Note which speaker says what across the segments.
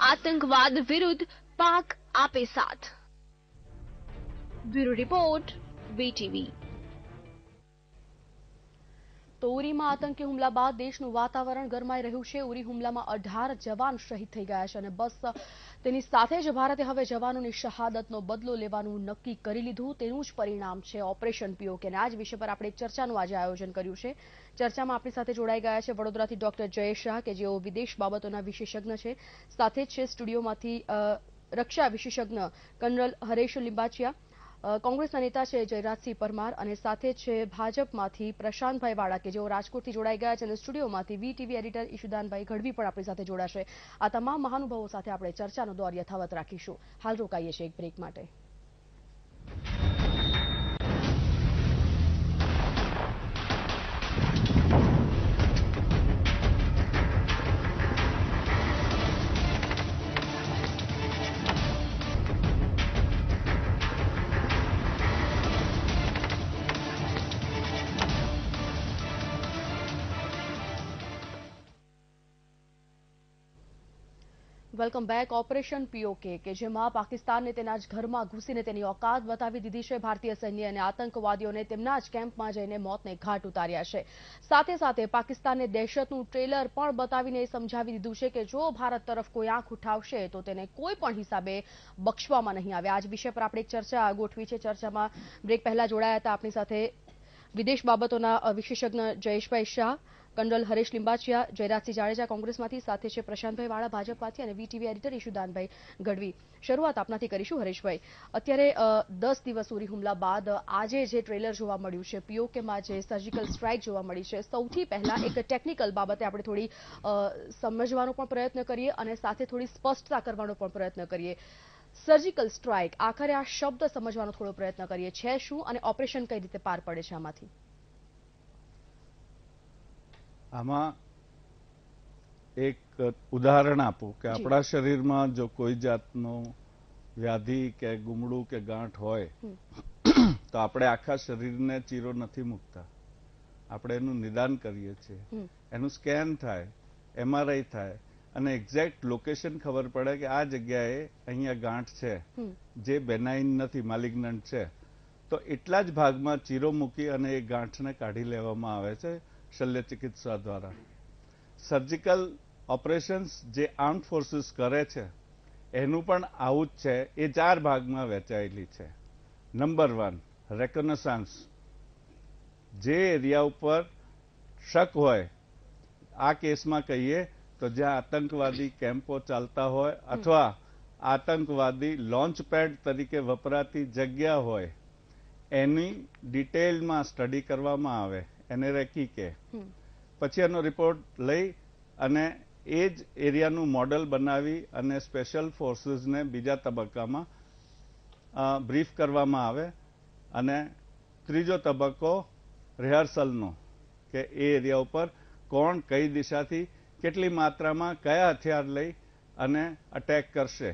Speaker 1: આતંકવાદ વિરુદ્ધ પાક આપે સાથ. બ્યુરો રિપોર્ટ વીટીવી
Speaker 2: તો ઉરીમાં આતંકી હુમલા બાદ દેશનું વાતાવરણ ગરમાઈ રહ્યું છે. ઉરી હુમલામાં અઢાર જવાન શહીદ થઈ ગયા છે અને બસ તેની સાથે જ ભારતે હવે જવાનોની શહાદતનો બદલો લેવાનું નક્કી કરી લીધું. તેનું જ પરિણામ છે ઓપરેશન પીઓકે. અને આ જ વિષય પર આપણે ચર્ચાનું આજે આયોજન કર્યું છે. ચર્ચામાં આપણી સાથે જોડાઈ ગયા છે વડોદરાથી ડોક્ટર જયેશ શાહ, કે જેઓ વિદેશ બાબતોના વિશેષજ્ઞ છે. સાથે જ છે સ્ટુડિયોમાંથી રક્ષા વિશેષજ્ઞ કર્નલ હરેશ લિંબાચિયા. કોંગ્રેસના નેતા છે જયરાજસિંહ પરમાર અને સાથે છે ભાજપમાંથી પ્રશાંતભાઈ વાળા કે જેઓ રાજકોટથી જોડાઈ ગયા છે અને સ્ટુડિયોમાંથી વીટીવી એડિટર ઈશુદાનભાઈ ગઢવી પણ આપણી સાથે જોડાશે. આ તમામ મહાનુભાવો સાથે આપણે ચર્ચાનો દોર યથાવત રાખીશું. હાલ રોકાઈએ છીએ એક બ્રેક માટે. વેલકમ બેક ઓપરેશન પીઓકે, કે જેમાં પાકિસ્તાનને તેના જ ઘરમાં ઘૂસીને તેની ઓકાત બતાવી દીધી છે ભારતીય સૈન્ય અને આતંકવાદીઓને તેમના જ કેમ્પમાં જઈને મોતને ઘાટ ઉતાર્યા છે. સાથે સાથે પાકિસ્તાનને દહેશતનું ટ્રેલર પણ બતાવીને સમજાવી દીધું છે કે જો ભારત તરફ કોઈ આંખ ઉઠાવશે, તો તેને કોઈ પણ હિસાબે બક્ષવામાં નહીં આવે. આજ વિષય પર આપણે ચર્ચા ગોઠવી છે. ચર્ચામાં બ્રેક પહેલા જોડાયા હતા. આપણી સાથે વિદેશ બાબતોના વિશેષજ્ઞ જયેશભાઈ શાહ કંડલ હરેશ લિંબાચિયા, જયરાજસિંહ જાડેજા કોંગ્રેસમાંથી, સાથે છે પ્રશાંતભાઈ વાળા ભાજપમાંથી અને વીટીવી એડિટર ઈશુદાનભાઈ ગઢવી. શરૂઆત આપનાથી કરીશું હરેશભાઈ. અત્યારે દસ દિવસ ઉરી હુમલા બાદ આજે જે ટ્રેલર જોવા મળ્યું છે, પીઓકેમાં જે સર્જિકલ સ્ટ્રાઇક જોવા મળી છે, સૌથી પહેલા એક ટેકનિકલ બાબતે આપણે થોડી સમજવાનો પણ પ્રયત્ન કરીએ અને સાથે થોડી સ્પષ્ટતા કરવાનો પણ પ્રયત્ન કરીએ. સર્જિકલ સ્ટ્રાઇક આખરે આ શબ્દ સમજવાનો થોડો પ્રયત્ન કરીએ. છે શું અને ઓપરેશન કઈ રીતે પાર પડે છે આમાંથી?
Speaker 3: આમાં એક ઉદાહરણ આપું કે આપણા શરીરમાં જો કોઈ જાતનો વ્યાધિ કે ગુમડું કે ગાંઠ હોય તો આપણે આખા શરીરને ચીરો નથી મૂકતા. આપણે એનું નિદાન કરીએ છીએ. એનું સ્કેન થાય એમઆરઆઈ થાય અને એક્ઝેક્ટ લોકેશન ખબર પડે કે આ જગ્યાએ અહીંયા ગાંઠ છે જે બેનાઇન નથી માલિગ્નન્ટ છે. તો એટલા જ ભાગમાં ચીરો મૂકી અને એ ગાંઠને કાઢી લેવામાં આવે છે. શલ્ય ચિકિત્સા દ્વારા. સર્જિકલ ઓપરેશન્સ જે આર્મ ફોર્સીસ કરે છે, એનું પણ આવું જ છે, એ ચાર ભાગમાં વહેંચાયેલી છે. નંબર વન રેકોનસાન્સ જે એરિયા ઉપર શક હોય, આ કેસમાં કહીએ તો જ્યાં આતંકવાદી કેમ્પો ચાલતા હોય અથવા આતંકવાદી લોન્ચ પેડ તરીકે વપરાતી જગ્યા હોય, એની ડિટેલમાં સ્ટડી કરવામાં આવે. એને રેકી કે. પછી એનો રિપોર્ટ લઈ અને એ જ એરિયાનું મોડલ બનાવી અને સ્પેશિયલ ફોર્સીસને બીજા તબક્કામાં બ્રીફ કરવામાં આવે અને ત્રીજો તબક્કો રિહર્સલનો કે એ એરિયા ઉપર કોણ કઈ દિશાથી કેટલી માત્રામાં કયા હથિયાર લઈ અને અટેક કરશે.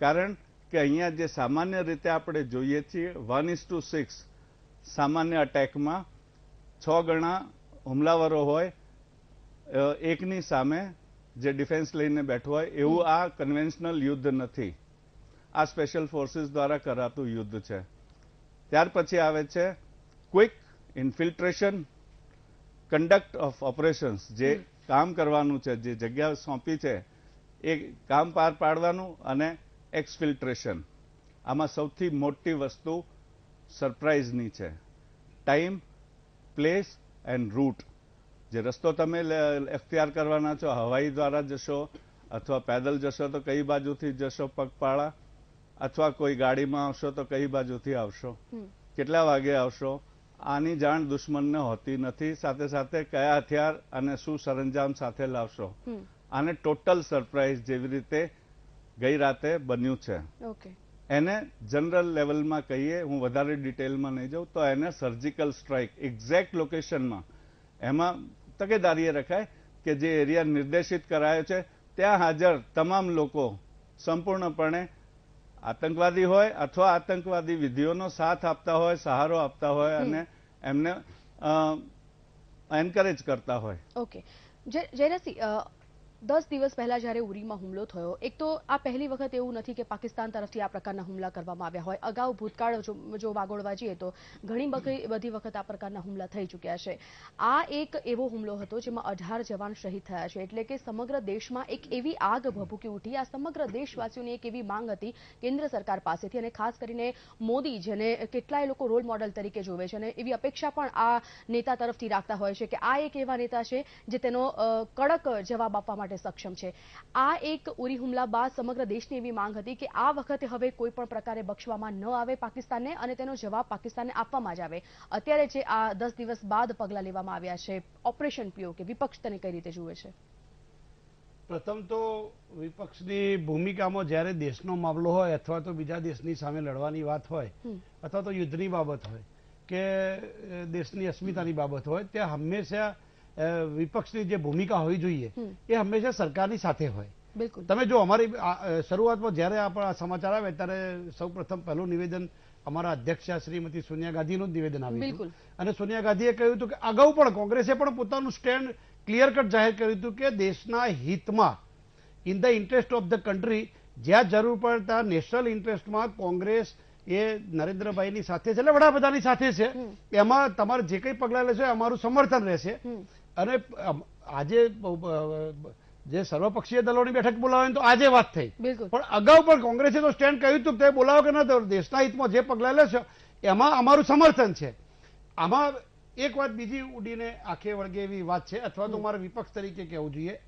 Speaker 3: કારણ કે અહીંયા જે સામાન્ય રીતે આપણે જોઈએ છીએ વન ઇઝ ટુ સિક્સ સામાન્ય અટેકમાં છ ગણા હુમલાવરો હોય એકની સામે જે ડિફેન્સ લઈને બેઠો હોય એવું આ કન્વેન્શનલ યુદ્ધ નથી. આ સ્પેશિયલ ફોર્સિસ દ્વારા કરાતું યુદ્ધ છે. ત્યાર પછી આવે છે quick infiltration conduct of operations જે કામ કરવાનું છે જે જગ્યા સોંપી છે એ કામ પાર પાડવાનું અને એક્સફિલ્ટ્રેશન. આમાં સૌથી મોટી વસ્તુ સરપ્રાઇઝની છે. ટાઈમ પ્લેસ એન્ડ રૂટ જે રસ્તો તમે એખતિયાર કરવાના છો હવાઈ દ્વારા જશો અથવા પેદલ જશો તો કઈ બાજુથી જશો પગપાળા? અથવા કોઈ ગાડીમાં આવશો તો કઈ બાજુથી આવશો? કેટલા વાગે આવશો? આની જાણ દુશ્મનને હોતી નથી. સાથે સાથે કયા હથિયાર અને શું સરંજામ સાથે લાવશો? આને ટોટલ સરપ્રાઇઝ જેવી રીતે ગઈ રાતે બન્યું છે. એને જનરલ લેવલમાં કહીએ હું વધારે ડિટેલમાં નહીં જાઉં તો એને સર્જિકલ સ્ટ્રાઇક એક્ઝેક્ટ લોકેશનમાં એમાં તકેદારીએ રખાય કે જે એરિયા નિર્દેશિત કરાયો છે ત્યાં હાજર તમામ લોકો સંપૂર્ણપણે આતંકવાદી હોય અથવા આતંકવાદી વિધિઓનો સાથ આપતા હોય સહારો આપતા હોય અને એમને એન્કરેજ કરતા હોય.
Speaker 2: ઓકે. જયરાસિંહ દસ દિવસ પહેલા જ્યારે ઉરીમાં હુમલો થયો, એક તો આ પહેલી વખત એવું નથી કે પાકિસ્તાન તરફથી આ પ્રકારના હુમલા કરવામાં આવ્યા હોય. અગાઉ ભૂતકાળ જો વાગોળવા જઈએ તો ઘણી બધી વખત આ પ્રકારના હુમલા થઈ ચૂક્યા છે. આ એક એવો હુમલો હતો જેમાં અઢાર જવાન શહીદ થયા છે. એટલે કે સમગ્ર દેશમાં એક એવી આગ ભભૂકી ઉઠી. આ સમગ્ર દેશવાસીઓની એક એવી માંગ હતી કેન્દ્ર સરકાર પાસેથી અને ખાસ કરીને મોદી, જેને કેટલાય લોકો રોલ મોડલ તરીકે જોવે છે અને એવી અપેક્ષા પણ આ નેતા તરફથી રાખતા હોય છે કે આ એક એવા નેતા છે જે તેનો કડક જવાબ આપવા માટે સક્ષમ છે. આ એક ઉરી હુમલા બાદ સમગ્ર દેશની એવી માંગ હતી કે આ વખતે હવે કોઈ પણ પ્રકારે બક્ષવામાં ન આવે પાકિસ્તાનને અને તેનો જવાબ પાકિસ્તાનને આપવામાં જ આવે. અત્યારે જે આ દસ દિવસ બાદ પગલાં લેવામાં આવ્યા છે ઓપરેશન પીઓ કે વિપક્ષ તેને કઈ રીતે જુએ છે?
Speaker 4: પ્રથમ તો વિપક્ષની ભૂમિકામાં જ્યારે દેશનો મામલો હોય અથવા તો બીજા દેશની સામે લડવાની વાત હોય અથવા તો યુદ્ધની બાબત હોય કે દેશની અસ્મિતાની બાબત હોય ત્યાં હંમેશા વિપક્ષની જે ભૂમિકા હોવી જોઈએ એ હંમેશા સરકારની સાથે હોય
Speaker 2: બિલકુલ
Speaker 4: તમે જો અમારી શરૂઆતમાં જ્યારે આપણા સમાચાર આવે ત્યારે સૌ પ્રથમ પહેલું નિવેદન અમારા અધ્યક્ષ શ્રીમતી સોનિયા ગાંધીનું જ નિવેદન આવ્યું
Speaker 2: બિલકુલ.
Speaker 4: હતું. અને સોનિયા ગાંધીએ કહ્યું હતું કે અગાઉ પણ કોંગ્રેસે પણ પોતાનું સ્ટેન્ડ ક્લિયર કટ જાહેર કર્યું હતું કે દેશના હિતમાં in the interest of the country જ્યાં જરૂર પડે ત્યાં નેશનલ ઇન્ટરેસ્ટમાં કોંગ્રેસ એ નરેન્દ્રભાઈની સાથે છે એટલે વડાપ્રધાનની સાથે છે એમાં તમારે જે કંઈ પગલાં લેશો એ અમારું સમર્થન રહેશે. અને આજે જે સર્વપક્ષીય દલોની બેઠક બોલાવે તો આજે વાત થઈ. પણ અગાઉ પણ કોંગ્રેસે તો સ્ટેન્ડ કહ્યું હતું કે તે બોલાવો કે ન દેશના હિતમાં જે પગલાં લેશો એમાં અમારું સમર્થન છે. આમાં એક વાત બીજી ઉડીને આંખે વળગે એવી વાત છે અથવા તો મારે વિપક્ષ તરીકે કહેવું જોઈએ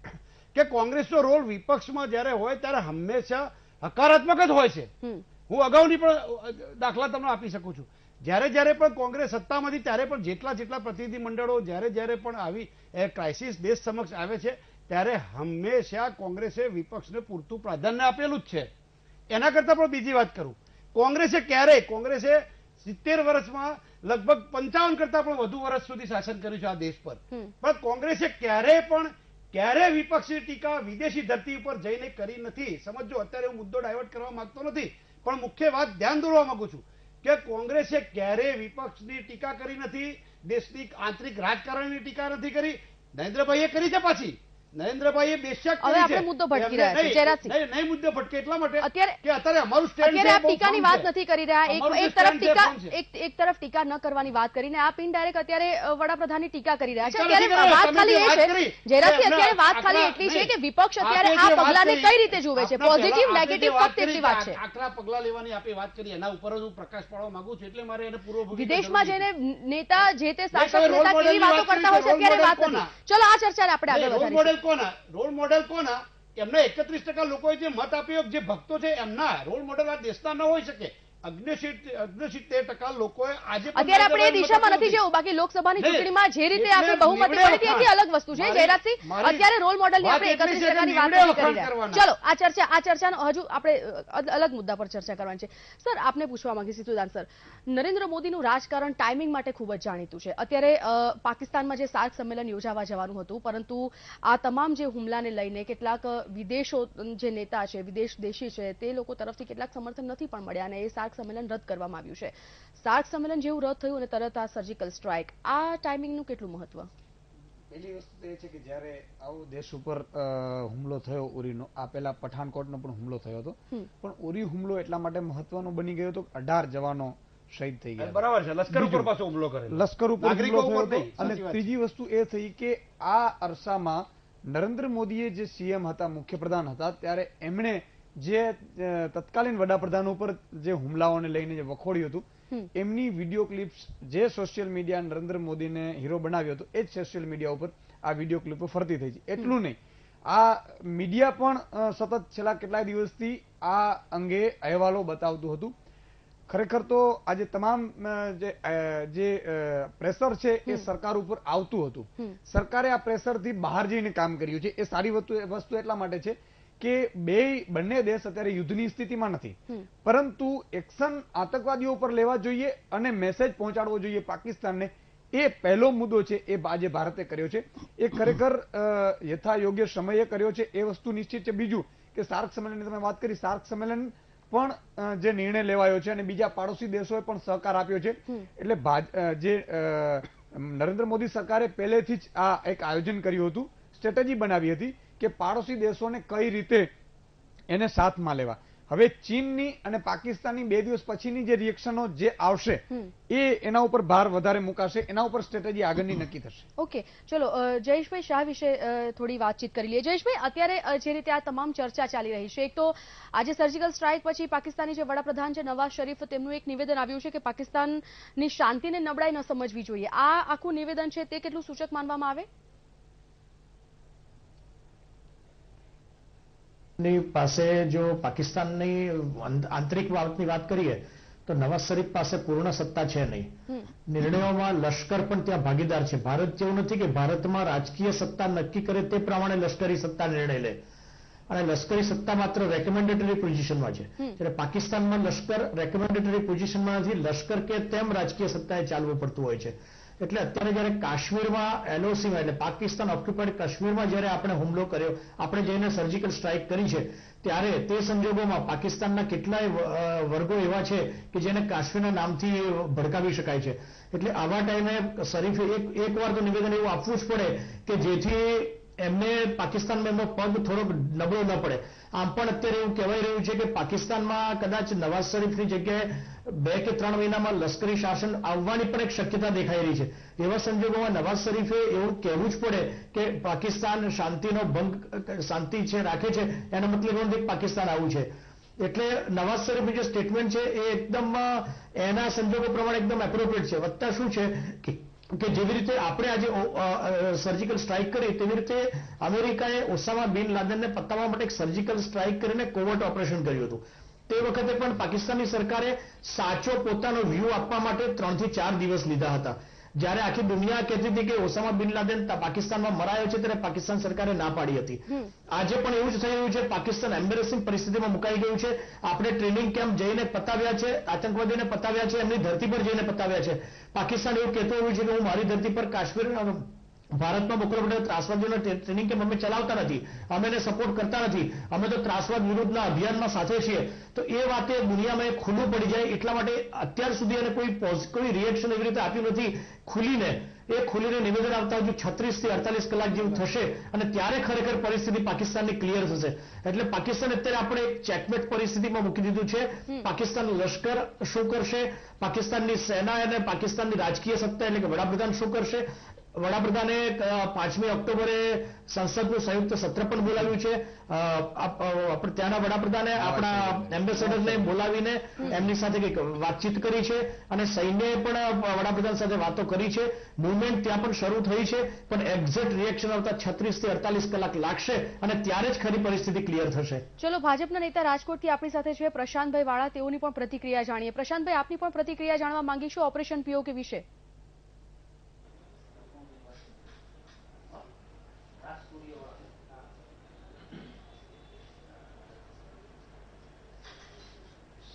Speaker 4: કે કોંગ્રેસનો રોલ વિપક્ષમાં જ્યારે હોય ત્યારે હંમેશા હકારાત્મક જ હોય છે. હું અગાઉની પણ દાખલા તમને આપી શકું છું. જ્યારે જ્યારે પણ કોંગ્રેસ સત્તામાં હતી ત્યારે પણ જેટલા જેટલા પ્રતિનિધિ મંડળો જ્યારે જ્યારે પણ આવી એ ક્રાઇસિસ દેશ સમક્ષ આવે છે ત્યારે હંમેશા કોંગ્રેસે વિપક્ષને પૂરતું પ્રાધાન્ય આપેલું જ છે. એના કરતાં પણ બીજી વાત કરું. કોંગ્રેસે ક્યારેય કોંગ્રેસે સિત્તેર વર્ષમાં લગભગ પંચાવન કરતાં પણ વધુ વર્ષ સુધી શાસન કર્યું છે આ દેશ પર. પણ કોંગ્રેસે ક્યારેય પણ ક્યારેય વિપક્ષી ટીકા વિદેશી ધરતી ઉપર જઈને કરી નથી. સમજો અત્યારે હું મુદ્દો ડાયવર્ટ કરવા માંગતો નથી પણ મુખ્ય વાત ધ્યાન દોરવા માંગુ છું. કે કોંગ્રેસે ક્યારેય વિપક્ષની ટીકા કરી નથી, દેશની આંતરિક રાજકારણની ટીકા નથી કરી? નરેન્દ્રભાઈએ કરી છે પાછી? નરેન્દ્રભાઈએ બેશક
Speaker 2: હવે આપણે મુદ્દો ભટકી રહ્યા છીએ.
Speaker 4: નહીં, નહીં, નહીં મુદ્દો ભટકે એટલા માટે
Speaker 2: અત્યારે-
Speaker 4: કે અત્યારે અમારું stand
Speaker 2: અત્યારે આપ ટીકાની વાત નથી કરી રહ્યા. એક એક તરફ ટીકા એક એક તરફ ટીકા ન કરવાની વાત કરીને આપ ઇનડાયરેક્ટ અત્યારે વડાપ્રધાનની ટીકા કરી રહ્યા છે. અત્યારે વાત ખાલી એ છે
Speaker 4: કરી,
Speaker 2: અત્યારે વાત ખાલી એટલી છે કે વિપક્ષ અત્યારે આ પગલાને કઈ રીતે જુએ છે? પોઝિટિવ નેગેટિવ
Speaker 4: વાત
Speaker 2: ફક્ત એટલી વાત છે.
Speaker 4: આકરા પગલા લેવાની આપે વાત કરી એના ઉપર જ હું પ્રકાશ પાડવા માંગુ છું એટલે મારે એને પૂરો
Speaker 2: વિદેશમાં જઈને નેતા જે તે શાસક નેતા કેવી વાતો કરતા હોય છે અત્યારે વાત નથી. ચલો આ ચર્ચાને આપણે આગળ વધારીશું.
Speaker 4: કોના? રોલ મોડેલ કોના? એમના એકત્રીસ ટકા લોકોએ જે મત આપ્યો જે ભક્તો છે એમના રોલ મોડેલ આ દેશના ન હોઈ શકે.
Speaker 2: અત્યારે આપણે એ દિશામાં નથી જવું. બાકી લોકસભાની ચૂંટણીમાં જે રીતે આપણે બહુમતી મળી હતી અલગ વસ્તુ છે. જયરાજસિંહ અત્યારે રોલ મોડલની આપણે એકત્રીસ ટકાની વાત કરી રહ્યા. ચલો આ ચર્ચા આ ચર્ચાનો હજુ આપણે અલગ મુદ્દા પર ચર્ચા કરવાની છે. સર આપને પૂછવા માંગી સીતુદાન સર નરેન્દ્ર મોદીનું રાજકારણ ટાઈમિંગ માટે ખૂબ જ જાણીતું છે. અત્યારે પાકિસ્તાનમાં જે સાર્ક સંમેલન યોજાવા જવાનું હતું પરંતુ આ તમામ જે હુમલાને લઈને કેટલાક વિદેશો જે નેતા છે વિદેશ દેશી છે તે લોકો તરફથી કેટલાક સમર્થન નથી પણ મળ્યા અને એ સાર્ક સંમેલન રદ કરવામાં આવ્યું છે. સાર્ક સંમેલન જેવું રદ થયું અને તરત આ સર્જિકલ સ્ટ્રાઇક આ ટાઈમિંગનું કેટલું મહત્વ?
Speaker 5: પહેલી વસ્તુ એ છે કે જ્યારે આવો દેશ ઉપર હુમલો થયો ઉરીનો આ પહેલા પઠાણકોટનો પણ હુમલો થયો હતો. પણ ઉરી હુમલો એટલા માટે મહત્વનો બની ગયો હતો અઢાર જવાનો શહીદ થઈ ગયા
Speaker 4: બરાબર છે. લશ્કર ઉપર પાસે હુમલો કરે
Speaker 5: લશ્કર ઉપર હુમલો થયો અને. ત્રીજી વસ્તુ એ થઈ કે આ અરસામાં નરેન્દ્ર મોદીએ જે સીએમ હતા મુખ્યપ્રધાન હતા ત્યારે એમણે જે તત્કાલીન વડાપ્રધાન ઉપર જે હુમલાઓને લઈને જે વખોડ્યું હતું એમની વીડિયો ક્લિપ્સ જે સોશિયલ મીડિયા નરેન્દ્ર મોદીને હીરો બનાવ્યો હતો એ જ સોશિયલ મીડિયા ઉપર આ વીડિયો ક્લિપો ફરતી થઈ છે. એટલું નહીં. આ મીડિયા પણ સતત છેલ્લા કેટલાય દિવસથી આ અંગે અહેવાલો બતાવતું હતું. ખરેખર તો આજે તમામ જે પ્રેશર છે એ સરકાર ઉપર આવતું હતું. સરકારે આ પ્રેશરથી બહાર જઈને કામ કર્યું છે. એ સારી વસ્તુ વસ્તુ એટલા માટે છે કે બે બંને દેશ અત્યારે યુદ્ધની સ્થિતિમાં નથી. પરંતુ એક્શન આતંકવાદીઓ પર લેવા જોઈએ અને મેસેજ પહોંચાડવો જોઈએ પાકિસ્તાનને. એ પહેલો મુદ્દો છે એ આજે ભારતે કર્યો છે. એ ખરેખર યથા યોગ્ય સમયે કર્યો છે. એ વસ્તુ નિશ્ચિત છે. બીજું કે સાર્ક સંમેલનની તમે વાત કરી સાર્ક સંમેલન પણ જે નિર્ણય લેવાયો છે અને બીજા પાડોશી દેશોએ પણ સહકાર આપ્યો છે. એટલે ભાજ- જે નરેન્દ્ર મોદી સરકારે પહેલેથી જ આ એક આયોજન કર્યું હતું સ્ટ્રેટેજી બનાવી હતી કે પાડોશી દેશોને કઈ રીતે એને સાથમાં લેવા. હવે ચીનની અને પાકિસ્તાનની બે દિવસ પછીની જે રિએક્શનો જે આવશે એ એના ઉપર ભાર વધારે મુકાશે એના ઉપર સ્ટ્રેટેજી આગળની નક્કી થશે.
Speaker 2: ઓકે ચલો જયેશભાઈ શાહ વિશે થોડી વાતચીત કરી લઈએ. જયેશભાઈ અત્યારે જે રીતે આ તમામ ચર્ચા ચાલી રહી છે એક તો આજે સર્જિકલ સ્ટ્રાઇક પછી પાકિસ્તાની જે વડાપ્રધાન છે નવાઝ શરીફ તેમનું એક નિવેદન આવ્યું છે કે પાકિસ્તાનની શાંતિને નબળાઈ ન સમજવી જોઈએ. આ આખું નિવેદન છે તે કેટલું સૂચક માનવામાં આવે?
Speaker 6: ની પાસે જો પાકિસ્તાનની આંતરિક બાબતની વાત કરીએ તો નવાઝ શરીફ પાસે પૂર્ણ સત્તા છે નહીં. નિર્ણયોમાં લશ્કર પણ ત્યાં ભાગીદાર છે. ભારત જેવું નથી કે ભારતમાં રાજકીય સત્તા નક્કી કરે તે પ્રમાણે લશ્કરી સત્તા નિર્ણય લે. અને લશ્કરી સત્તા માત્ર રેકમેન્ડેટરી પોઝિશનમાં છે. જ્યારે પાકિસ્તાનમાં લશ્કર રેકમેન્ડેટરી પોઝિશનમાં નથી લશ્કર કે તેમ રાજકીય સત્તાએ ચાલવું પડતું હોય છે. એટલે અત્યારે જ્યારે કાશ્મીરમાં એલઓસીમાં એટલે પાકિસ્તાન ઓક્યુપાઈડ કાશ્મીરમાં જ્યારે આપણે હુમલો કર્યો, આપણે જઈને સર્જિકલ સ્ટ્રાઇક કરી છે, ત્યારે તે સંજોગોમાં પાકિસ્તાનના કેટલાય વર્ગો એવા છે કે જેને કાશ્મીરના નામથી ભડકાવી શકાય છે. એટલે આવા ટાઈમે શરીફે એક એકવાર તો નિવેદન એવું આપવું જ પડે કે જેથી એમને પાકિસ્તાનમાં એમનો પગ થોડોક નબળો ન પડે. આમ પણ અત્યારે એવું કહેવાય રહ્યું છે કે પાકિસ્તાનમાં કદાચ નવાઝ શરીફની જગ્યાએ બે કે ત્રણ મહિનામાં લશ્કરી શાસન આવવાની પણ એક શક્યતા દેખાઈ રહી છે. એવા સંજોગોમાં નવાઝ શરીફે એવું કહેવું જ પડે કે પાકિસ્તાન શાંતિનો ભંગ, શાંતિ છે, રાખે છે, એનો મતલબ નથી કે પાકિસ્તાન આવું છે. એટલે નવાઝ શરીફની જે સ્ટેટમેન્ટ છે એ એકદમ, એના સંજોગો પ્રમાણે એકદમ એપ્રોપ્રિએટ છે. વત્તા શું છે કે કે જેવી રીતે આપણે આજે સર્જિકલ સ્ટ્રાઇક કરી, તેવી રીતે અમેરિકાએ ઓસામા બિન લાદનને પતાવવા માટે એક સર્જિકલ સ્ટ્રાઇક કરીને કોવર્ટ ઓપરેશન કર્યું હતું. તે વખતે પણ પાકિસ્તાનની સરકારે સાચો પોતાનો વ્યૂ આપવા માટે ત્રણથી ચાર દિવસ લીધા હતા. જ્યારે આખી દુનિયા કહેતી હતી કે ઓસામા બિન લાદેન પાકિસ્તાનમાં મરાયો છે ત્યારે પાકિસ્તાન સરકારે ના પાડી હતી. આજે પણ એવું જ થઈ રહ્યું છે પાકિસ્તાન એમ્બેરેસિંગ પરિસ્થિતિમાં મુકાઈ ગયું છે. આપણે ટ્રેનિંગ કેમ્પ જઈને પતાવ્યા છે આતંકવાદીઓને પતાવ્યા છે એમની ધરતી પર જઈને પતાવ્યા છે. પાકિસ્તાન એવું કહેતું હોય છે કે હું મારી ધરતી પર કાશ્મીર ભારતમાં મોકલવા માટે ત્રાસવાદીઓનો ટ્રેનિંગ કેમ્પ અમે ચલાવતા નથી. અમે એને સપોર્ટ કરતા નથી. અમે તો ત્રાસવાદ વિરુદ્ધના અભિયાનમાં સાથે છીએ. તો એ વાતે દુનિયામાં એ ખુલ્લું પડી જાય એટલા માટે અત્યાર સુધી એને કોઈ કોઈ રિએક્શન એવી રીતે આપ્યું નથી ખુલીને. એ ખુલીને નિવેદન આવતા હજુ છત્રીસથી અડતાલીસ કલાક જેવું થશે અને ત્યારે ખરેખર પરિસ્થિતિ પાકિસ્તાનની ક્લિયર થશે. એટલે પાકિસ્તાન અત્યારે આપણે એક ચેકમેટ પરિસ્થિતિમાં મૂકી દીધું છે. પાકિસ્તાન લશ્કર શું કરશે? પાકિસ્તાનની સેના અને પાકિસ્તાનની રાજકીય સત્તા એટલે કે વડાપ્રધાન શું કરશે? વડાપ્રધાને પાંચમી ઓક્ટોબરે સંસદનું સંયુક્ત સત્ર પણ બોલાવ્યું છે. ત્યાંના વડાપ્રધાને આપણા એમ્બેસેડરને બોલાવીને એમની સાથે કંઈક વાતચીત કરી છે અને સૈન્યએ પણ વડાપ્રધાન સાથે વાતો કરી છે. મુવમેન્ટ ત્યાં પણ શરૂ થઈ છે, પણ એક્ઝેક્ટ રિએક્શન આવતા છત્રીસથી અડતાલીસ કલાક લાગશે અને ત્યારે જ ખરી પરિસ્થિતિ ક્લિયર થશે.
Speaker 2: ચલો, ભાજપના નેતા રાજકોટથી આપણી સાથે છે પ્રશાંતભાઈ વાળા. તેઓની પણ પ્રતિક્રિયા જાણીએ. પ્રશાંતભાઈ, આપની પણ પ્રતિક્રિયા જાણવા માંગીશું. ઓપરેશન પીઓકે વિશે?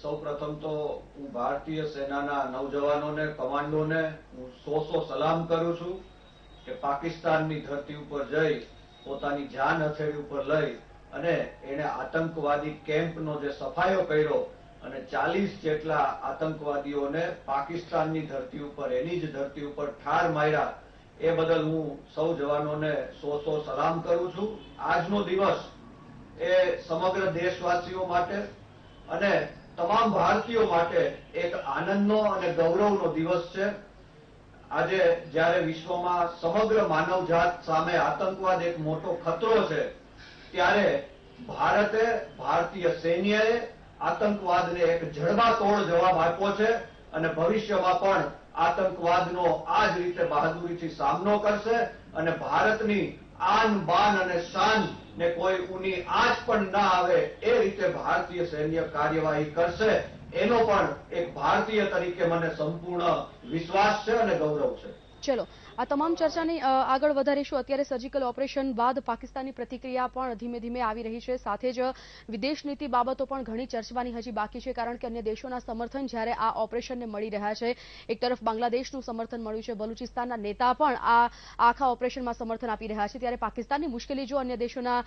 Speaker 7: સૌપ્રથમ તો હું ભારતીય સેનાના નવજવાનોને, કમાન્ડોને હું સો સો સલામ કરું છું કે પાકિસ્તાનની ધરતી ઉપર જઈ, પોતાની જાન હથેળી ઉપર લઈ અને એને આતંકવાદી કેમ્પનો જે સફાયો કર્યો અને ચાલીસ જેટલા આતંકવાદીઓને પાકિસ્તાનની ધરતી ઉપર, એની જ ધરતી ઉપર ઠાર માર્યા, એ બદલ હું સૌ જવાનોને સો સો સલામ કરું છું. આજનો દિવસ એ સમગ્ર દેશવાસીઓ માટે અને તમામ ભારતીયો માટે એક આનંદનો અને ગૌરવનો દિવસ છે. આજે જ્યારે વિશ્વમાં સમગ્ર માનવજાત સામે આતંકવાદ એક મોટો ખતરો છે, ત્યારે ભારતે ભારતીય સૈન્યએ આતંકવાદને એક જડબાતોડ જવાબ આપ્યો છે અને ભવિષ્યમાં પણ આતંકવાદનો આ જ રીતે બહાદુરીથી સામનો કરશે અને ભારતની આન બાન અને શાન ને કોઈ ઊની આંચ પણ ના આવે એ રીતે ભારતીય સૈન્ય કાર્યવાહી કરશે, એનો પણ એક ભારતીય તરીકે મને સંપૂર્ણ વિશ્વાસ છે અને ગૌરવ છે.
Speaker 2: ચલો આ તમામ ચર્ચાની આગળ વધારીશું. અત્યારે સર્જિકલ ઓપરેશન બાદ પાકિસ્તાનની પ્રતિક્રિયા પણ ધીમે ધીમે આવી રહી છે. સાથે જ વિદેશ નીતિ બાબતો પણ ઘણી ચર્ચવાની હજી બાકી છે, કારણ કે અન્ય દેશોના સમર્થન જ્યારે આ ઓપરેશનને મળી રહ્યા છે. એક તરફ બાંગ્લાદેશનું સમર્થન મળ્યું છે, બલુચિસ્તાનના નેતા પણ આ, આખા ઓપરેશનમાં સમર્થન આપી રહ્યા છે. ત્યારે પાકિસ્તાનની મુશ્કેલી જો અન્ય દેશોના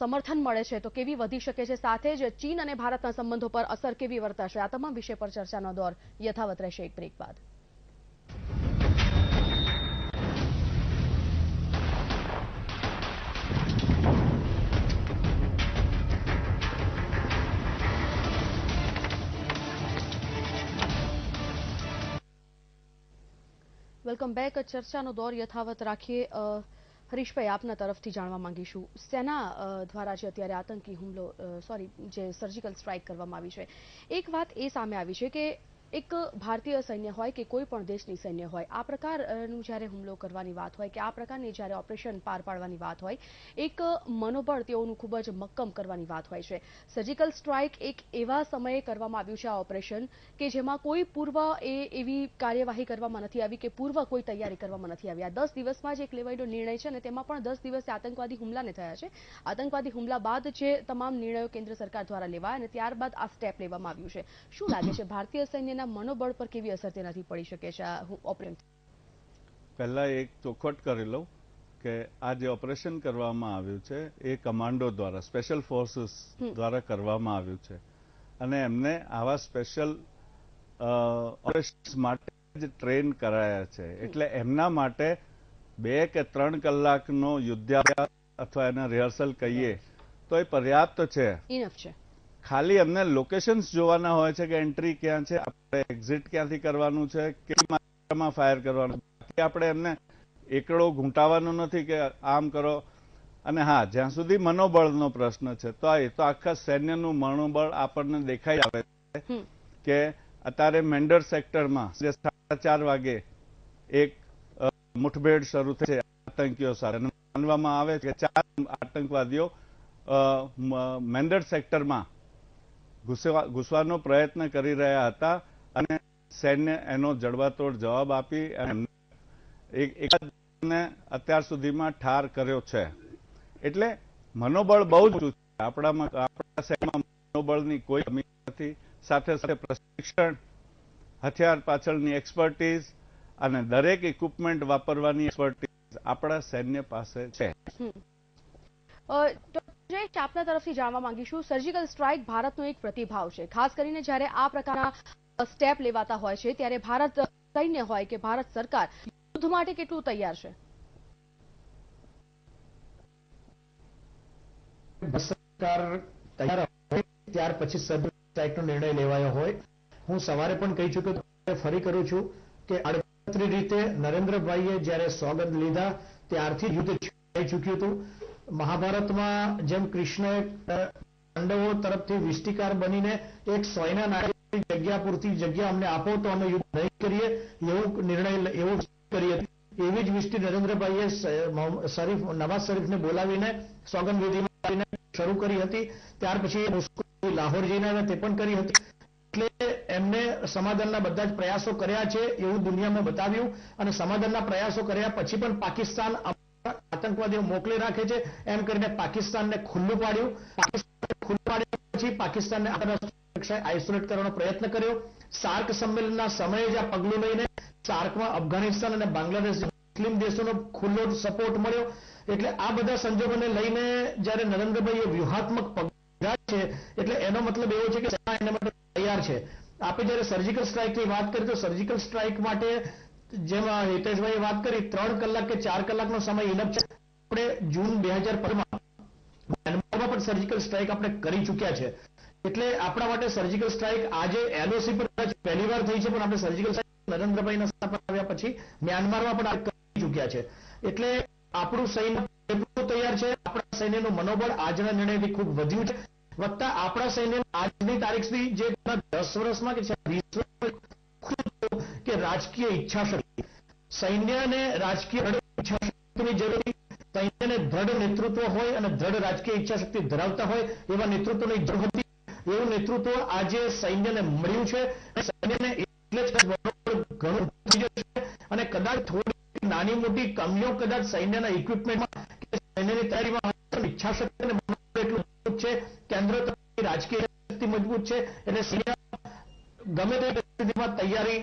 Speaker 2: સમર્થન મળે છે, તો કેવી વધી શકે છે? સાથે જ ચીન અને ભારતના સંબંધો પર અસર કેવી વર્તાશે? આ તમામ વિષય પર ચર્ચાનો દોર યથાવત રહેશે એક બ્રેક બાદ. Welcome back. ચર્ચાનો દોર યથાવત રાખીએ. હરીશભાઈ, આપના તરફથી જાણવા માંગીશું. સેના દ્વારા જે અત્યારે આતંકી હુમલો સોરી, જે સર્જિકલ સ્ટ્રાઇક કરવામાં આવી છે. એક વાત એ સામે આવી છે કે એક ભારતીય સૈન્ય હોય કે કોઈ પણ દેશની સૈન્ય હોય, આ પ્રકારનું જ્યારે હુમલો કરવાની વાત હોય કે આ પ્રકારની જ્યારે ઓપરેશન પાર પાડવાની વાત હોય, એક મનોબળ તેઓનું ખૂબ જ મક્કમ કરવાની વાત હોય છે. સર્જિકલ સ્ટ્રાઇક એક એવા સમયે કરવામાં આવ્યું છે આ ઓપરેશન કે જેમાં કોઈ પૂર્વ એ એવી કાર્યવાહી કરવામાં નથી આવી કે પૂર્વ કોઈ તૈયારી કરવામાં નથી આવી. આ દસ દિવસમાં જ એક લેવાયેલો નિર્ણય છે અને તેમાં પણ દસ દિવસે આતંકવાદી હુમલાને થયા છે. આતંકવાદી હુમલા બાદ જે તમામ નિર્ણયો કેન્દ્ર સરકાર દ્વારા લેવાયા અને ત્યારબાદ આ સ્ટેપ લેવામાં આવ્યું છે. શું લાગે છે? ભારતીય સૈન્યના મનોબળ પર કેવી અસર તેનાથી પડી શકે છે? આ ઓપરેશન
Speaker 3: પહેલા એક ચોખવટ કરી લઉં કે આ જે ઓપરેશન કરવામાં આવ્યું છે એ કમાન્ડો દ્વારા સ્પેશિયલ ફોર્સીસ દ્વારા કરવામાં આવ્યું છે. અને એમને આવા સ્પેશિયલ ઓપરેશન માટે જ ટ્રેન કરાયા છે. એટલે એમના માટે બે કે ત્રણ કલાકનો યુદ્ધાભ્યાસ અથવા એના રિહર્સલ કહીએ તો એ પર્યાપ્ત છે.
Speaker 2: ઇનફ છે.
Speaker 3: ખાલી અમને લોકેશન્સ જોવાના હોય છે કે એન્ટ્રી ક્યાં છે આપણે એક્ઝિટ ક્યાંથી કરવાનું છે કઈ માત્રામાં ફાયર કરવાનું બાકી આપણે એમને એકડો ઘૂંટાવાનો નથી કે આમ કરો. અને હા જ્યાં સુધી મનોબળનો પ્રશ્ન છે તો આ- એ તો આખા સૈન્યનું મનોબળ આપણને દેખાઈ આવે છે કે અત્યારે મેન્ડર સેક્ટરમાં જે સાડા ચાર વાગે એક મુઠભેડ શરૂ થઈ છે આતંકીઓ સાથે. માનવામાં આવે છે કે ચાર આતંકવાદીઓ મેન્ડર સેક્ટરમાં ઘૂસવાનો પ્રયત્ન કરી રહ્યા હતા અને સૈન્ય એનો જડબાતોડ જવાબ આપી એકાદને અત્યાર સુધીમાં ઠાર કર્યો છે. એટલે મનોબળ બહુ જ આપણામાં, આપણા સૈન્યમાં મનોબળની કોઈ કમી નથી. સાથે સાથે પ્રશિક્ષણ, હથિયાર પાછળની એક્સપર્ટીઝ અને દરેક ઇક્વિપમેન્ટ વાપરવાની એક્સપર્ટીઝ આપણા સૈન્ય પાસે છે.
Speaker 2: અ, આપના તરફથી જાણવા માંગીશું. સર્જિકલ સ્ટ્રાઇક ભારતનો એક પ્રતિભાવ છે. ખાસ કરીને જ્યારે આ પ્રકારના સ્ટેપ લેવાતા હોય છે ત્યારે ભારત સૈન્ય હોય કે ભારત સરકાર યુદ્ધ માટે કેટલું તૈયાર છે?
Speaker 6: તૈયાર પછી સર્જિકલ સ્ટ્રાઇકનો નિર્ણય લેવાયો હોય. હું સવારે પણ કહી ચૂક્યો ફરી કરું છું કે આડકતરી રીતે નરેન્દ્રભાઈએ જ્યારે સોગંદ લીધા ત્યારથી યુદ્ધ ચૂક્યું હતું. મહાભારતમાં જેમ કૃષ્ણએ પાંડવો તરફથી વિષ્ટિકાર બનીને એક સોયના નાગરિક જગ્યા પૂરતી જગ્યા અમને આપો તો અમે યુદ્ધ નહીં કરીએ, એવું નિર્ણય એવો કરી હતી. એવી જ વિષ્ટિ નરેન્દ્રભાઈએ શરીફ, નવાઝ શરીફને બોલાવીને સોગંદ વિધિમાં શરૂ કરી હતી. ત્યાર પછી લાહોર જઈને તે પણ કરી હતી. એટલે એમને સમાધાનના બધા જ પ્રયાસો કર્યા છે એવું દુનિયામાં બતાવ્યું અને સમાધાનના પ્રયાસો કર્યા પછી પણ પાકિસ્તાન આતંકવાદીઓ મોકલી રાખે છે. એમ કરીને પાકિસ્તાનને ખુલ્લું પાડ્યું. પાકિસ્તાનને ખુલ્લું પાડ્યા પછી પાકિસ્તાનને આંતરરાષ્ટ્રીય આઇસોલેટ કરવાનો પ્રયત્ન કર્યો. સાર્ક સંમેલનના સમયે જ આ પગલું લઈને સાર્કમાં અફઘાનિસ્તાન અને બાંગ્લાદેશ મુસ્લિમ દેશોનો ખુલ્લો સપોર્ટ મળ્યો. એટલે આ બધા સંજોગોને લઈને જ્યારે નરેન્દ્રભાઈએ વ્યૂહાત્મક પગલા છે, એટલે એનો મતલબ એવો છે કે એના માટે તૈયાર છે. આપણે જ્યારે સર્જિકલ સ્ટ્રાઇકની વાત કરીએ તો સર્જિકલ સ્ટ્રાઇક માટે જેમ હિતેશભાઈ વાત કરી, ત્રણ કલાક કે ચાર કલાકનો સમય ઇનફ છે. આપણે જૂન બે હજાર પંદરમાં મ્યાનમારમાં પણ સર્જિકલ સ્ટ્રાઇક આપણે કરી ચૂક્યા છે. એટલે આપણા માટે સર્જિકલ સ્ટ્રાઇક આજે એલઓસી પર પહેલી વાર થઈ છે, પણ આપણે સર્જિકલ સ્ટ્રાઇક નરેન્દ્રભાઈના સ્થાપન આવ્યા પછી મ્યાનમારમાં પણ કરી ચૂક્યા છે. એટલે આપણું સૈન્ય એટલું તૈયાર છે, આપણા સૈન્યનું મનોબળ આજના નિર્ણયથી ખૂબ વધ્યું છે. વત્તા આપણા સૈન્ય આજની તારીખ સુધી જે દસ વર્ષમાં કે વીસ વર્ષમાં કે રાજકીય ઈચ્છાશક્તિ સૈન્યને રાજકીય ઈચ્છાશક્તિની જરૂરી સૈન્યને દ્રઢ નેતૃત્વ હોય અને દ્રઢ રાજકીય ઈચ્છાશક્તિ ધરાવતા હોય એવા નેતૃત્વની જરૂર હતી. એવું નેતૃત્વ આજે સૈન્યને મળ્યું છે. સૈન્યને એટલે જ ઘણું અને કદાચ થોડી નાની મોટી કમીઓ કદાચ સૈન્યના ઇક્વિપમેન્ટમાં કે સૈન્યની તૈયારીમાં હોય પણ ઈચ્છા શક્તિ અને મનોબળ એટલું મજબૂત છે. કેન્દ્ર રાજકીય શક્તિ મજબૂત છે. એટલે સૈન્ય ગમે તે પરિસ્થિતિમાં તૈયારી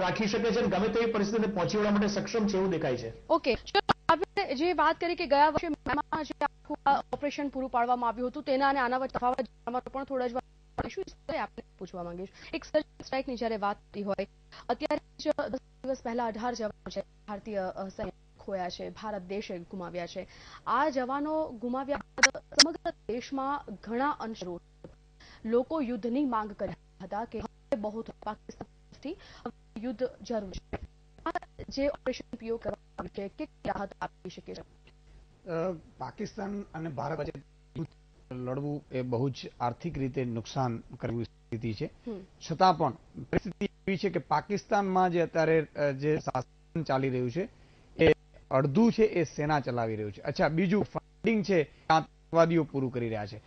Speaker 6: રાખી શકે છે અને ગમે તેવી પરિસ્થિતિને પહોંચી વળવા માટે સક્ષમ છે એવું દેખાય છે.
Speaker 2: ઓકે. આપણે જે વાત કરી કે ગયા વર્ષે જે આખું ઓપરેશન પૂરું પાડવામાં આવ્યું હતું, તેના અને આના વચ્ચે તફાવત જાણવાનો પણ થોડા જ આપને પૂછવા માંગીશ. એક સર્જિકલ સ્ટ્રાઇકની જ્યારે વાત થઈ હોય, અત્યારે જ દસ દિવસ પહેલા અઢાર જવાનો છે, ભારતીય સૈન્ય ખોયા છે, ભારત દેશે ગુમાવ્યા છે. આ જવાનો ગુમાવ્યા બાદ સમગ્ર દેશમાં ઘણા અંશ લોકો યુદ્ધની માંગ કર્યા હતા કે હવે બહુ પાકિસ્તાન યુદ્ધ જરૂર છે. આ જે ઓપરેશન પીઓ કરવામાં છે કે રાહત આપી શકે છે?
Speaker 5: પાકિસ્તાન અને ભારત વચ્ચે લડવું એ બહુ જ આર્થિક રીતે નુકસાન કરવી સ્થિતિ છે. છતાં પણ પરિસ્થિતિ એવી છે કે પાકિસ્તાનમાં જે અત્યારે જે શાસન ચાલી રહ્યું છે એ અડધું છે એ સેના ચલાવી રહ્યું છે. અચ્છા બીજું ફંડિંગ છે આતંકવાદીઓ પૂરું કરી રહ્યા છે.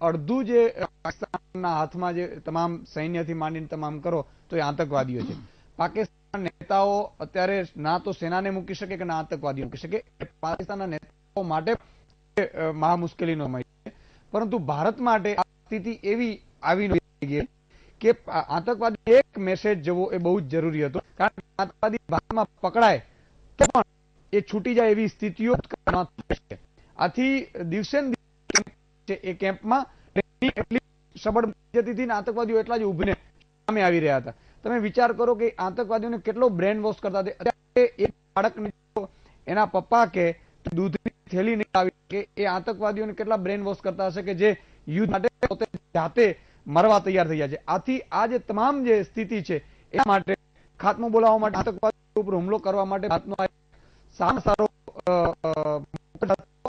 Speaker 5: અડધું જે પાકિસ્તાનના હાથમાં જે તમામ સૈન્યથી માંડીને તમામ કરો, તો એ આતંકવાદીઓ છે. પાકિસ્તાન નેતાઓ અત્યારે ના તો સેનાને મૂકી શકે કે ના આતંકવાદીઓ મૂકી શકે. પાકિસ્તાનના નેતાઓ માટે મહા મુશ્કેલીનો સમય છે. પરંતુ ભારત માટે આ સ્થિતિ એવી આવી ગઈ કે આતંકવાદી એક મેસેજ જવો એ બહુ જ જરૂરી હતો. કારણ કે આતંકવાદી ભારતમાં પકડાય તો પણ એ છૂટી જાય એવી સ્થિતિઓ આથી દિવસે એ કેમ્પમાં એટલી સબળ બની જતી હતી ને આતંકવાદીઓ એટલા જ ઉભને સામે આવી રહ્યા હતા. તમે વિચાર કરો કે આતંકવાદીઓને કેટલો બ્રેન વોશ કરતા એક બાળકને એના પપ્પા કે દૂધની થેલી નહીં આવી કે એ આતંકવાદીઓને કેટલા બ્રેન વોશ કરતા હશે કે જે યુદ્ધ માટે પોતે જાતે મરવા તૈયાર થઈ ગયા છે. આથી આ જે તમામ જે સ્થિતિ છે, એના માટે ખાત્મો બોલાવવા માટે આતંકવાદી ઉપર હુમલો કરવા માટે ભારતનો સારો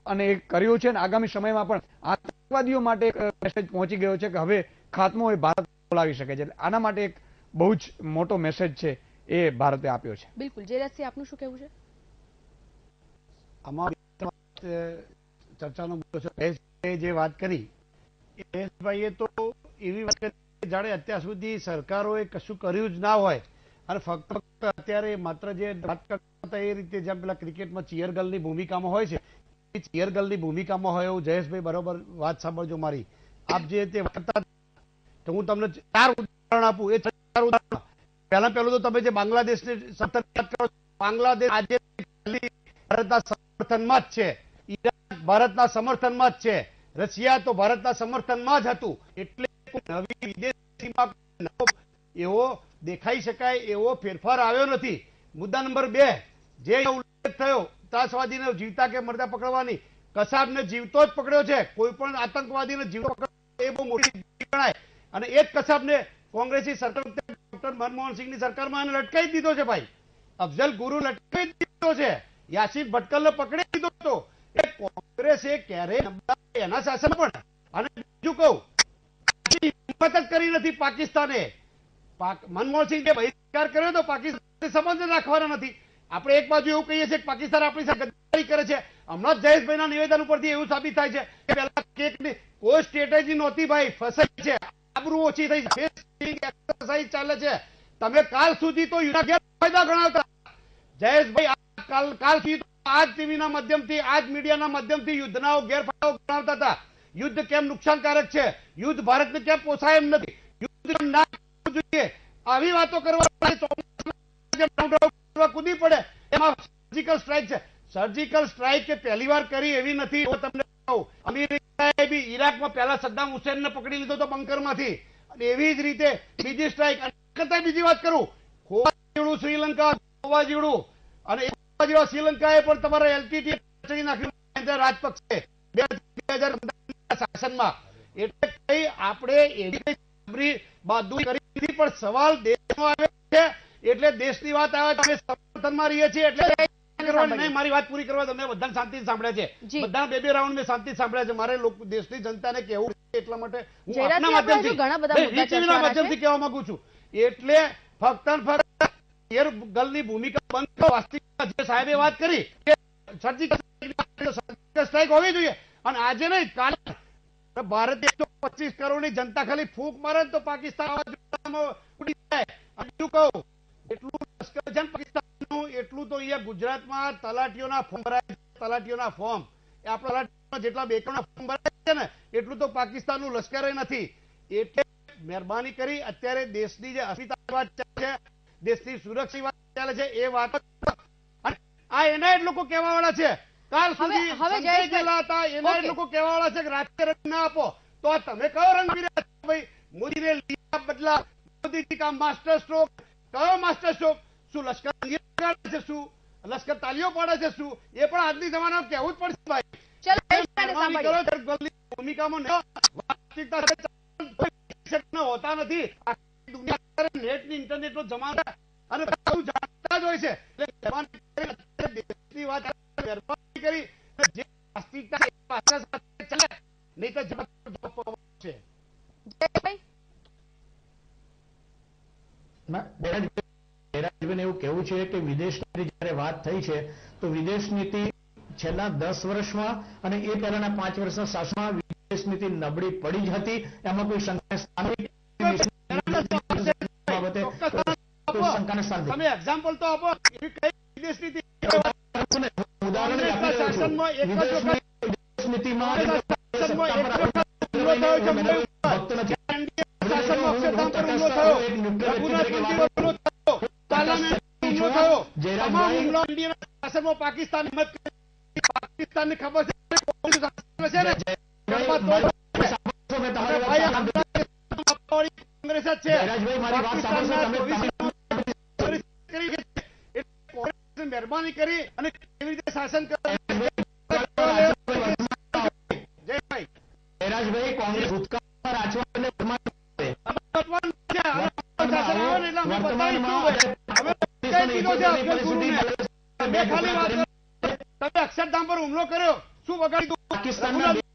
Speaker 5: અને કર્યો છે અને આગામી સમયમાં પણ આતંકવાદીઓ માટે એક મેસેજ પહોંચી ગયો છે કે હવે ખાત્મો એ ભારત બોલાવી શકે છે. આના માટે એક બહુ જ મોટો મેસેજ છે એ ભારતે આપ્યો છે.
Speaker 2: બિલકુલ. જયરાજસિંહ આપનું શું કહેવું છે?
Speaker 4: એ ચર્ચાનો મુદ્દો છે. જે વાત કરી એ તો એવી વાત કરી જાણે અત્યાર સુધી સરકારોએ કશું કર્યું જ ના હોય. અને ફક્ત ફક્ત અત્યારે માત્ર જે વાત કરતા એ રીતે જેમ પેલા ક્રિકેટમાં ચિયર ગર્લની ભૂમિકામાં હોય છે ચિયર ભૂમિકામાં હોય એવું જયેશભાઈ બરોબર વાત સાંભળજો મારી. આપ જે તે વાર્તા તો હું તમને ચાર ઉદાહરણ આપું. એ ચાર ઉદાહરણ. પહેલા પહેલું તો તમે જે બાંગ્લાદેશની સતત વાત કરો બાંગ્લાદેશ આજે ભારતના સમર્થનમાં જ છે. ઈરાક ભારતના સમર્થનમાં જ છે. રશિયા તો ભારતના સમર્થનમાં જ હતું. એટલે નવી વિદેશીમાં એવો દેખાઈ શકાય એવો ફેરફાર આવ્યો નથી. મુદ્દા નંબર બે, જે ઉલ્લેખ થયો ત્રાસવાદીને જીવતા કે મરતા પકડવાની? કસાબને જીવતો જ પકડ્યો છે. કોઈ પણ આતંકવાદીને જીવતો એ બહુ મોટી ગણાય. અને એ જ કસાબને કોંગ્રેસની સરકાર ડોક્ટર મનમોહનસિંહની સરકારમાં એને લટકાવી દીધો છે ભાઈ. અફઝલ ગુરુ લટકાવી દીધો છે. યાસીન ભટકલને પકડી દીધો હતો. એ કોંગ્રેસે ક્યારેય એના શાસન પણ અને બીજું કહું હિંમત જ કરી નથી પાકિસ્તાને. પાક- મનમોહનસિંહ જે બહિષ્કાર કર્યો તો પાકિસ્તાન સંબંધ રાખવાના નથી. આપણે એક બાજુ એવું કહીએ છીએ કે પાકિસ્તાન આપણી સાથે કરે છે. હમણાં જયેશભાઈના નિવેદન ઉપરથી એવું સાબિત થાય છે કે પહેલા કેકની કોઈ સ્ટ્રેટેજી નહોતી ભાઈ, ફસાઈ છે. આબરૂ ઓછી થઈ એક્સરસાઇઝ ચાલે છે. તમે કાલ સુધી તો યુના ફાયદા ગણાવતા. જયેશભાઈ કાલ કાલ સુધી આજ ટીવીના માધ્યમથી, આજ મીડિયાના માધ્યમથી યુદ્ધના ગેરફાયદાઓ ગણાવતા હતા. યુદ્ધ કેમ નુકસાનકારક છે? યુદ્ધ ભારતને કેમ પોસાય એમ નથી. યુદ્ધ ના જોઈએ. આવી વાતો કરવા કૂદી પડે. એમાં સર્જિકલ સ્ટ્રાઇક છે. સર્જિકલ સ્ટ્રાઇક કે પહેલી વાર કરી એવી નથી. તમને અમેરિકાએ બી ઈરાકમાં પહેલા સદ્દામ હુસેનને પકડી લીધો તો બંકરમાંથી. અને એવી જ રીતે બીજી સ્ટ્રાઇક કરતા બીજી વાત કરું. ખોવા જીવડું, શ્રીલંકા ખોવા જીવડું. અને જેવા શ્રીલંકાએ પણ તમારે એલટીટી ચડી નાખ્યું. રાજપક્ષે બે હજાર શાસનમાં. એટલે કઈ આપણે એવી બહાદુરી કરી પણ સવાલ દેશનો આવે છે એટલે દેશની વાત આવે અમે સમર્થનમાં રહીએ છીએ એટલે મારી વાત પૂરી કરવા તમે બધાને શાંતિ સાંભળ્યા છે.
Speaker 2: જી.
Speaker 4: બધા બે બે રાઉન્ડ મેં શાંતિથી સાંભળ્યા છે. મારે લોકો દેશની જનતાને કહેવું એટલા માટે હું આપના માધ્યમથી કહેવા માંગુ છું. એટલે ફક્ત ફક્ત એર ગર્લની ભૂમિકા બંધ કરો. વાસ્તવિકતા જે સાહેબે વાત કરી કે સર્જિકલ સ્ટ્રાઇક હોવી જોઈએ. અને આજે નહીં કાલે ભારત એકસો પચીસ કરોડની જનતા ખાલી ફૂંક મારે તો પાકિસ્તાન આવા ઉડી જાય. કહું એટલું લશ્કર છે પાકિસ્તાનનું એટલું તો અહીંયા ગુજરાતમાં તલાટીઓના ફોર્મ ભરાય તલાટીઓના ફોર્મ એ આપણા જેટલા બેકરોના ફોર્મ ભરાય છે ને એટલું તો પાકિસ્તાનનું લશ્કર નથી. એટલે મહેરબાની કરી અત્યારે દેશની જે અસ્મિતા વાત ચાલે છે દેશની સુરક્ષા વાત ચાલે છે એ વાત આ એના જ લોકો કહેવા વાળા છે. કાલ સુધી
Speaker 2: હવે
Speaker 4: સંજય ગયેલા હતા એના જ લોકો કહેવા વાળા છે કે રાજકીય રંગ ના આપો. તો આ તમે કયો રંગ આપી ભાઈ મોદીને લીધા બદલા મોદીજી કા માસ્ટર સ્ટ્રોક કયો માસ્ટર સ્ટ્રોક શું લશ્કર છે શું? લશ્કર તાલીઓ પાડે છે શું? એ પણ આજની જમાનામાં કહેવું જ પડશે ભાઈ. ભૂમિકામાં ન હોતા નથી. આખી દુનિયા અત્યારે નેટની ઇન્ટરનેટનો જમાનો અને જાણતા જ હોય છે. એટલે કરી જે વાસ્તવિકતા
Speaker 6: વાત થઈ છે. તો વિદેશ નીતિ છેલ્લા દસ વર્ષમાં અને એ પહેલાના પાંચ વર્ષના શાસનમાં વિદેશ નીતિ નબળી પડી જ હતી. એમાં કોઈ શંકાને સ્થાન બાબતે શંકાને સ્થાન
Speaker 4: તમે એક્ઝામ્પલ મહેરબાની કરી અને કેવી રીતે શાસન કરે
Speaker 6: જયરાજભાઈ કોંગ્રેસ ભૂતકાળમાં રાજવાને
Speaker 4: તમે અક્ષરધામ પર હુમલો કર્યો. શું વગાડી દીધું?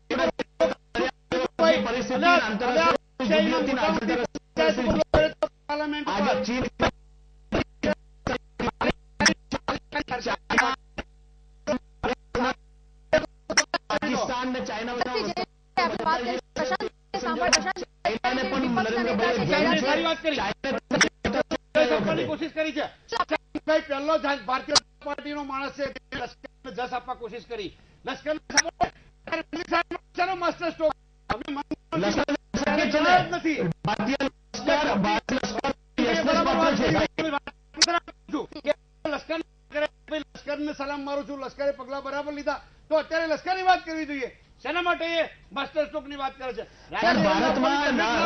Speaker 4: લશ્કરને સલામ મારું છું લશ્કરે પગલા બરાબર લીધા તો અત્યારે લશ્કરની વાત કરવી જોઈએ શેના માટે એ માસ્ટર સ્ટ્રોકની વાત કરે છે
Speaker 6: ના-.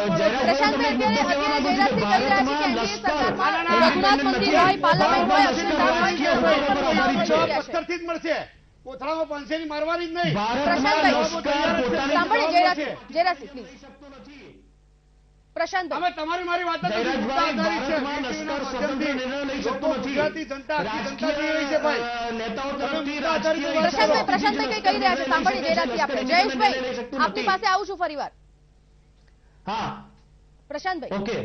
Speaker 4: પથ્થરથી જ મળશે કોથળામાં પાંચેની મારવાની જ નહીં
Speaker 6: ભારતમાં
Speaker 2: પ્રશાંતભાઈ,
Speaker 6: લશ્કર પોતાની
Speaker 2: સાંભળીએ જયરાજ જયરાજસિંહ પ્લીઝ પ્રશાંતભાઈ
Speaker 4: અમે તમારી મારી વાત. ગુજરાતી જનતા છે ભાઈ?
Speaker 6: નેતાઓ તરફથી
Speaker 2: પ્રશાંતભાઈ પ્રશાંતભાઈ કઈ કહી રહ્યા છે? સાંભળી
Speaker 6: રહ્યા છીએ આપણે.
Speaker 2: જયેશભાઈ આપની પાસે આવું છું ફરીવાર.
Speaker 6: હા.
Speaker 2: પ્રશાંતભાઈ.
Speaker 6: ઓકે.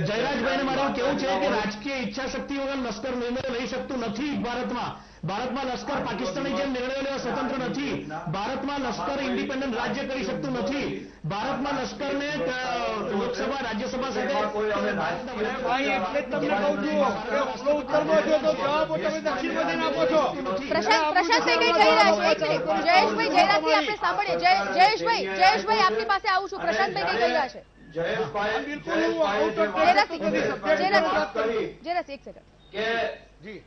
Speaker 6: જયરાજભાઈને મારે એવું કેવું છે કે રાજકીય ઈચ્છા શક્તિ વગર લશ્કર નિર્ણય લઈ શકતું નથી ભારતમાં. ભારતમાં લશ્કર પાકિસ્તાનની જેમ નિર્ણય લેવા સ્વતંત્ર નથી. ભારતમાં લશ્કર ઇન્ડિપેન્ડન્ટ રાજ્ય કરી શકતું નથી. ભારતમાં લશ્કરને લોકસભા રાજ્યસભા
Speaker 7: એમાં કોઈ અમે
Speaker 6: સાથે
Speaker 2: જયેશભાઈ જયરાજસિંહ આપણે સાંભળીએ જય- જયેશભાઈ જયેશભાઈ. આપની પાસે આવું છું. પ્રશાંતભાઈ કઈ કહી છે.
Speaker 7: જયેશભાઈ
Speaker 4: બિલકુલ હું
Speaker 7: જે વાત કરી
Speaker 2: જયરાજસિંહ જયરાજસિંહ એક સેકન્ડ
Speaker 7: કે
Speaker 4: જી.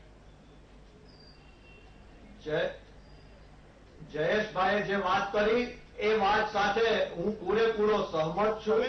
Speaker 7: જયેશભાઈએ જે વાત કરી એ વાત સાથે હું પૂરેપૂરો સહમત છું.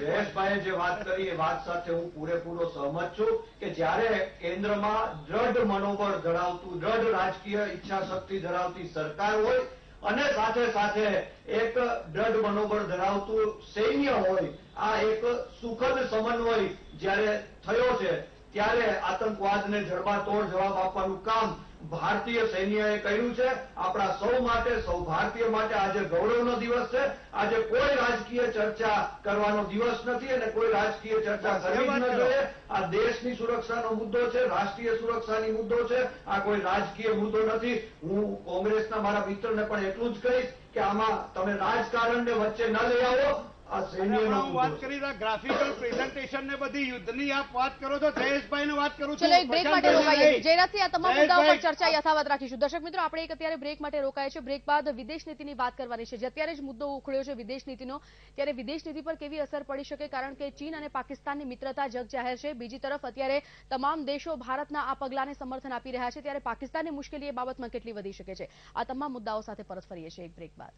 Speaker 7: જયેશભાઈએ જે વાત કરી એ વાત સાથે હું પૂરેપૂરો સહમત છું કે જ્યારે કેન્દ્રમાં દ્રઢ મનોબળ ધરાવતું દ્રઢ રાજકીય ઈચ્છાશક્તિ ધરાવતી સરકાર હોય અને સાથે સાથે એક દ્રઢ મનોબળ ધરાવતું સૈન્ય હોય આ એક સુખદ સમન્વય જ્યારે થયો છે ત્યારે આતંકવાદને જડબાતોડ જવાબ આપવાનું કામ ભારતીય સૈન્યએ કર્યું છે આપણા સૌ માટે સૌ ભારતીય માટે આજે ગૌરવનો દિવસ છે. આજે કોઈ રાજકીય ચર્ચા કરવાનો દિવસ નથી અને કોઈ રાજકીય ચર્ચા કરવી ન જોઈએ. આ દેશની સુરક્ષાનો મુદ્દો છે રાષ્ટ્રીય સુરક્ષાની મુદ્દો છે. આ કોઈ રાજકીય મુદ્દો નથી. હું કોંગ્રેસના મારા મિત્રને પણ એટલું જ કહીશ કે આમાં તમે રાજકારણને વચ્ચે ન લઈ આવો.
Speaker 4: વાત કરી રહ્યા ગ્રાફિકલ પ્રેઝન્ટેશન ને બધી યુદ્ધની આપ વાત કરો છો જયેશભાઈ વાત કરું છું
Speaker 2: ચલો એક બ્રેક માટે રોકાઈએ. છીએ આ તમામ મુદ્દાઓ પર ચર્ચા યથાવત રાખીશું. દર્શક મિત્રો આપણે એક અત્યારે બ્રેક માટે રોકાય છે બ્રેક બાદ વિદેશ નીતિની વાત કરવાની છે. જે અત્યારે જ મુદ્દો ઉખડ્યો છે વિદેશ નીતિનો ત્યારે વિદેશ નીતિ પર કેવી અસર પડી શકે? કારણ કે ચીન અને પાકિસ્તાનની મિત્રતા જગ જાહેર છે. બીજી તરફ અત્યારે તમામ દેશો ભારતના આ પગલાને સમર્થન આપી રહ્યા છે. ત્યારે પાકિસ્તાનની મુશ્કેલી એ બાબતમાં કેટલી વધી શકે છે? આ તમામ મુદ્દાઓ સાથે પરત ફરીએ છીએ એક બ્રેક બાદ.